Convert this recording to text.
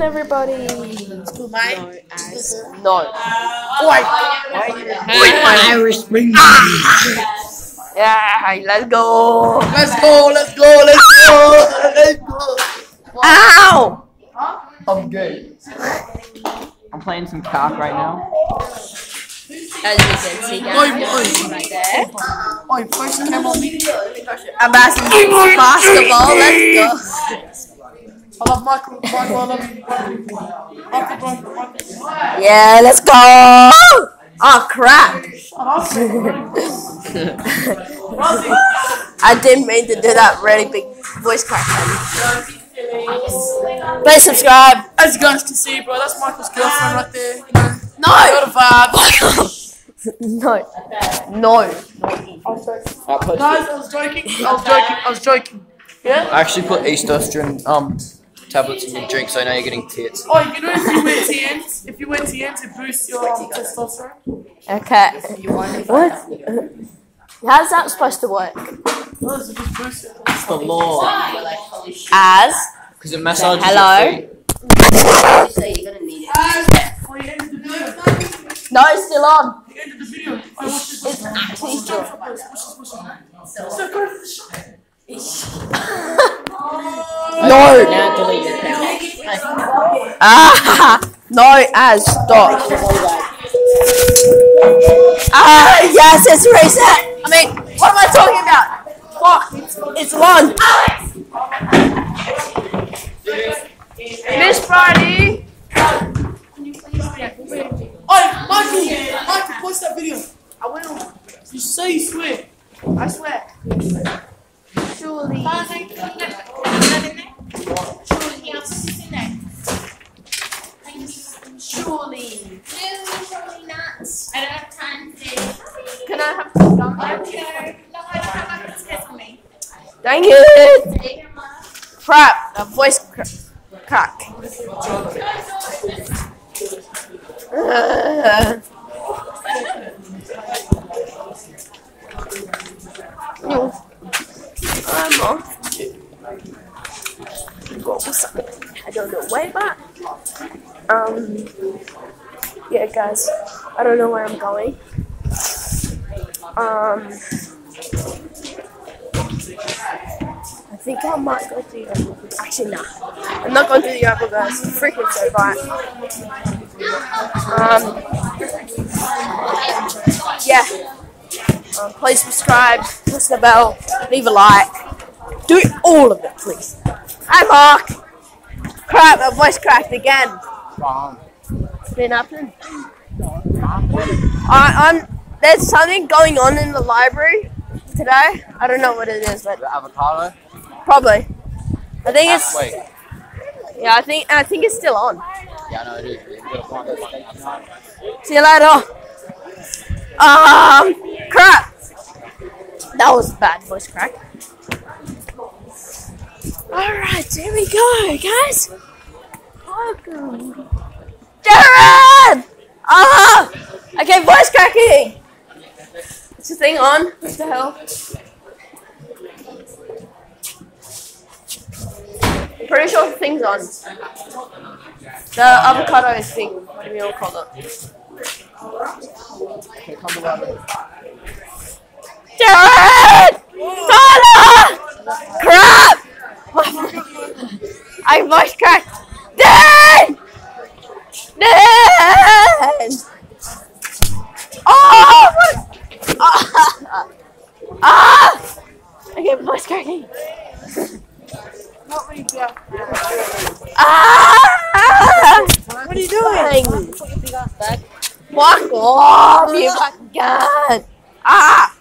again, everybody. To my No. Oi! Irish spring. Ah! Yeah, let's go. Let's go, let's go, let's go, let's go. Ow! I'm gay. I'm playing some cock right now. As you can see, Oi, guys, oi. right there. Oi, focus the camera on me. I'm asking basketball. Let's I love Michael, Michael, I love you. Michael, Michael, Michael. Yeah, let's go. Oh crap! I didn't mean to do that really big voice crack. Please subscribe. As you guys can see, bro, that's Michael's girlfriend right there. You know, No. got a vibe. no. No. I, put, Guys, I was joking. I was joking. I was joking. Yeah? I actually put Easter um tablets and your drink, so now you're getting tits. Oh, you know if you wear TNs, if you wear TNs, it boosts your um, testosterone. Okay. What? How's that supposed to work? What does it just boost it? It's the law. As. Because it massages Hello? your feet. You ended the video. No, it's still on. You ended the video. I watched it. It's actually still on. Push this, push this. So go for the shot. No. Now delete. Ah. No, as. Stop. Ah, yes, it's reset. I mean, what am I talking about? Fuck, it's, one. Miss Friday. Oi, Michael! Michael, post that video. I will. You say you swear. I swear. Surely. Surely. I don't have time to. Can I have some gum? No, I don't have my biscuits on me. Dang it. Take. Crap, a voice cr- crack. Uh, no. I'm off. Go for. I don't know why, but um, yeah, guys, I don't know where I'm going. Um, I think I might go to the Actually, no. I'm not going to the Apple, guys. It's freaking so bright. Um, yeah. Um, please subscribe, press the bell, leave a like. Do all of it, please. Hi, Mark. Crap, my voice cracked again. It's been happening. Uh, I, I'm. Um, there's something going on in the library today. I don't know what it is, but The avocado? probably. I think ah, it's. Wait. Yeah, I think I think it's still on. Yeah, no, it is. You gotta find it one outside. See you later. Um, crap. That was bad voice crack. Alright, here we go, guys. Welcome. Jared! Ah! Okay, voice cracking! Is the thing on? What the hell? Pretty sure the thing's on. The avocado is thing, what do we all call it? Jared! Tyler! Crap! I voice cracked. Dan! Dan! Oh! What? Ah! ah! Okay, voice cracking. Not me, yeah. Ah! What are you doing? Fuck off, you fucking gun! Ah!